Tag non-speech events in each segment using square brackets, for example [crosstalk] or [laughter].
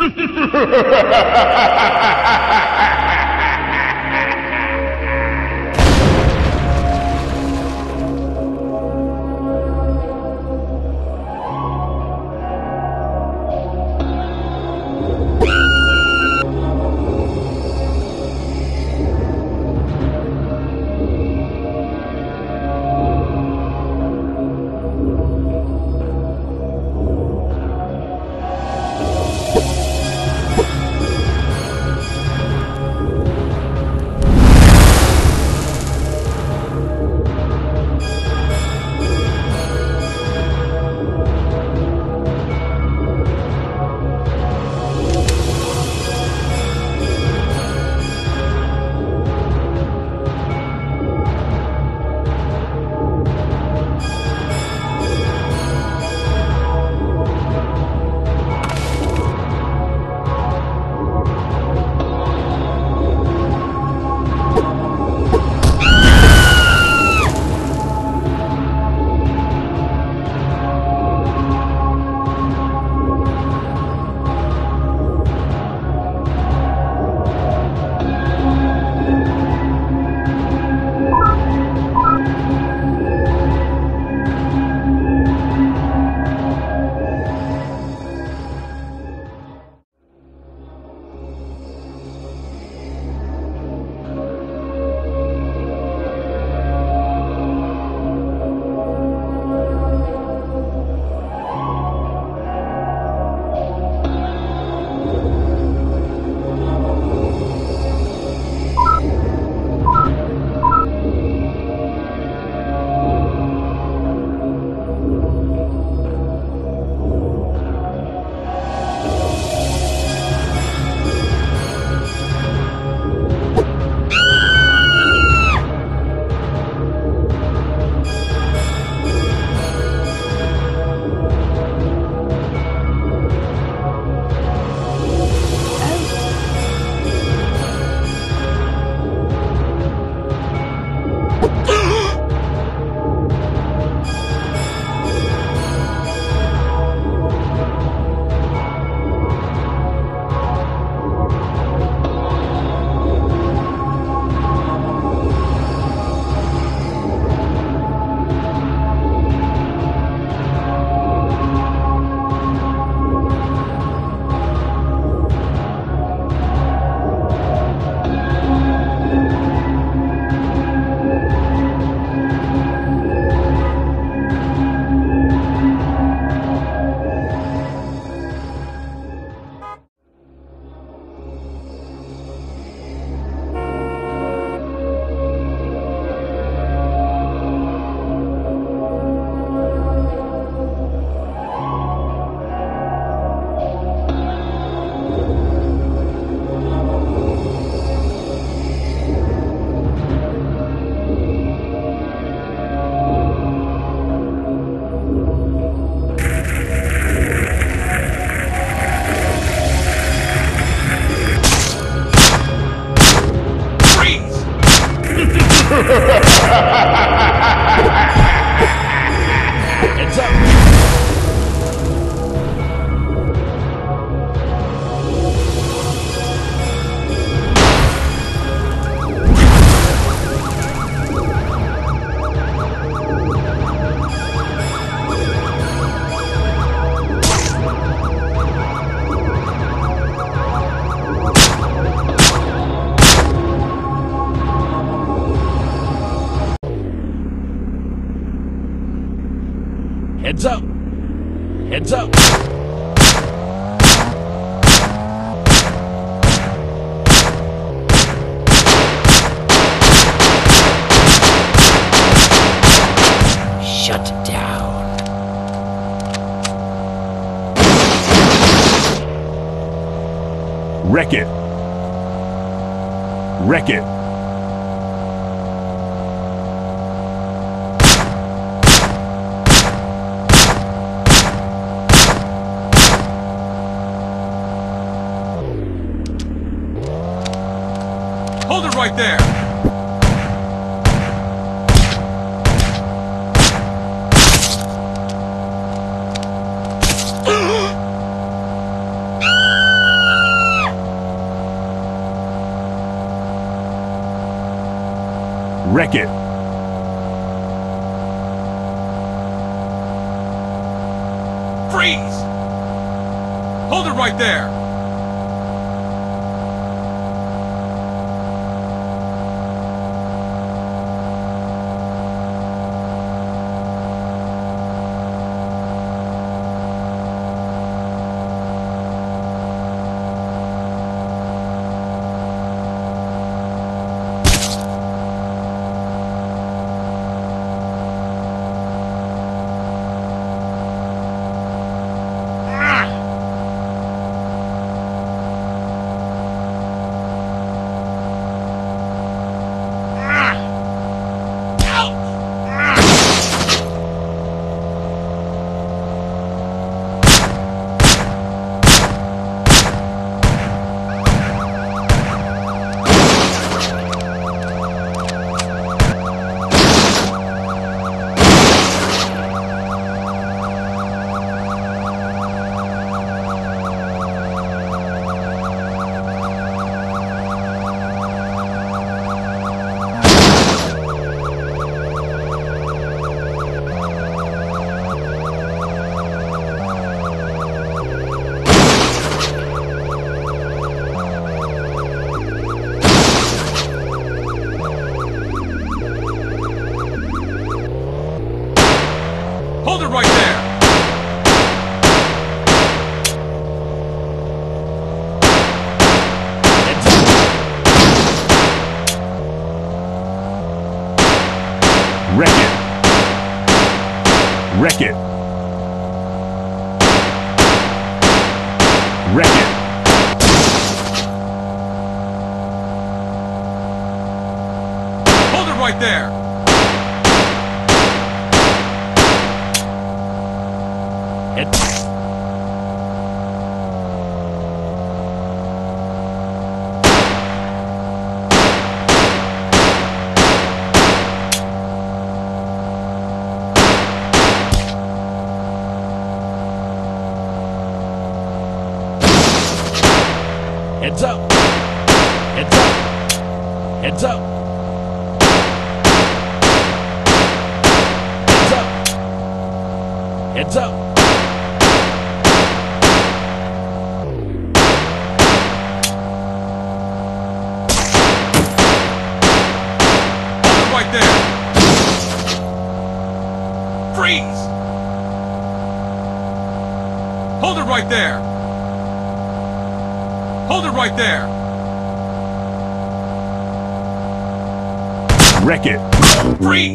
ha ha ha Wreck it. Wreck it. Hold it right there! Hold it right there! Wreck it. Wreck it. Heads up. Heads up. Heads up. Heads up. Heads up. Right there! Freeze! Hold it right there! Right there! Wreck it. Freeze!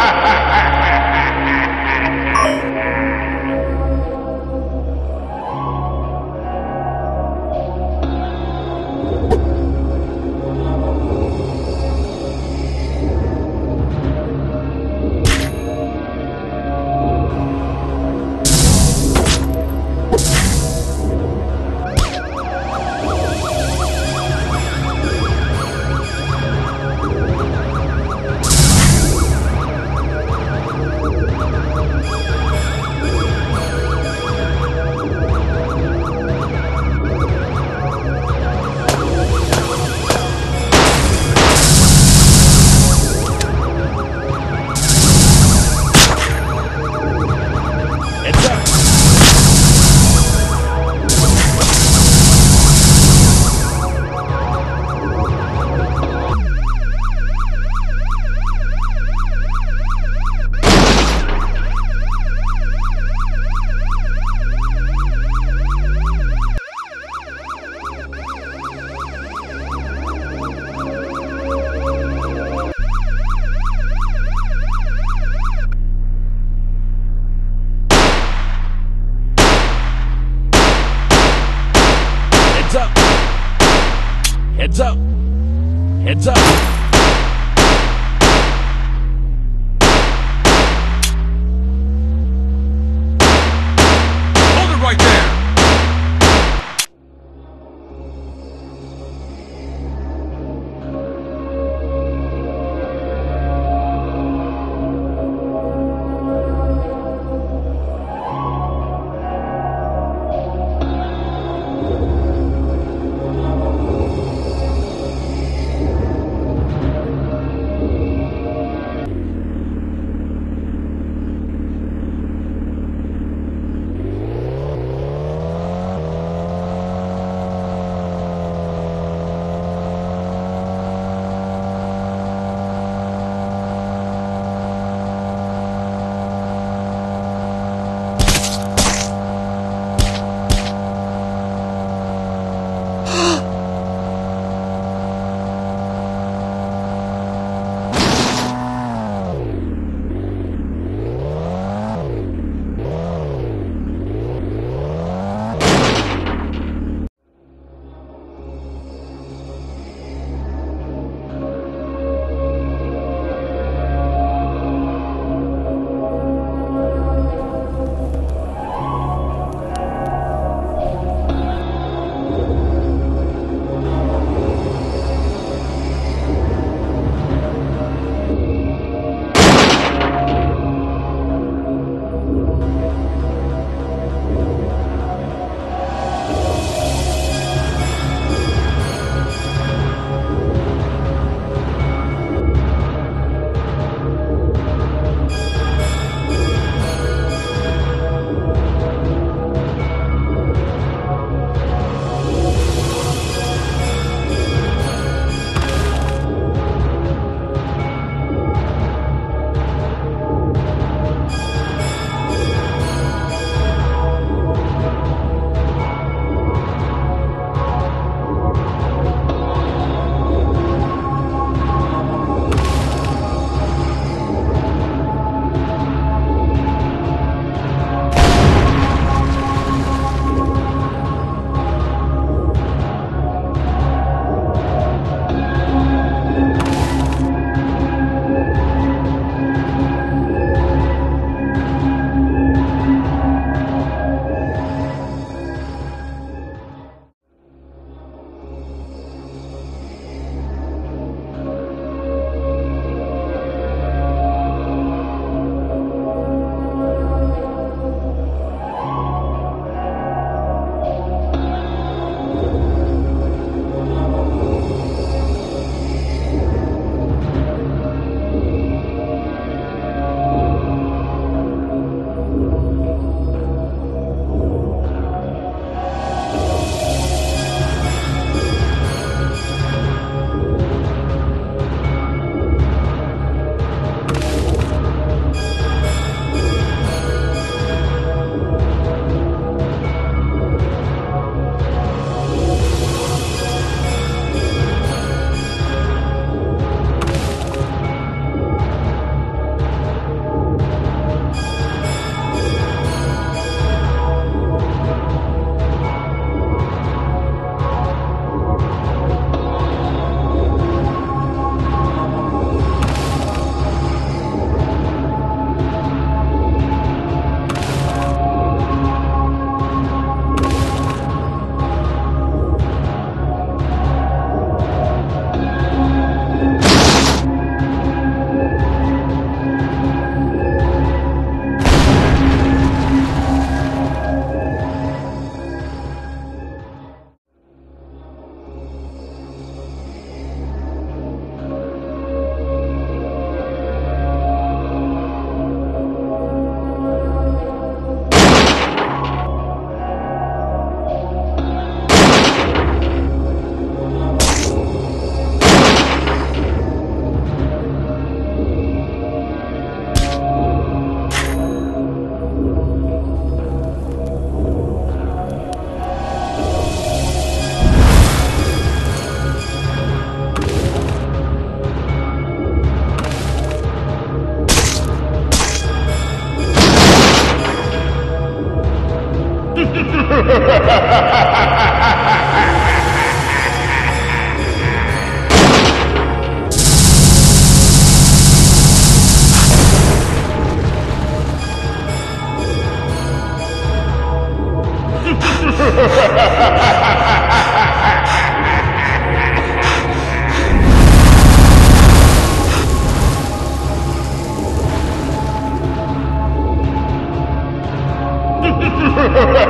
[laughs]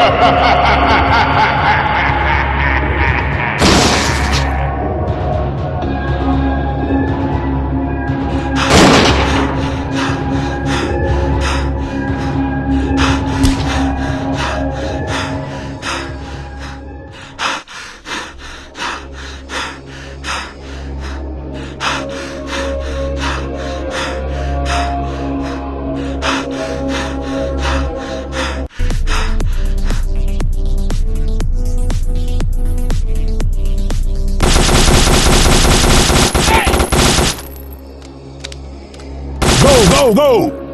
Ha ha ha ha ha! go, go!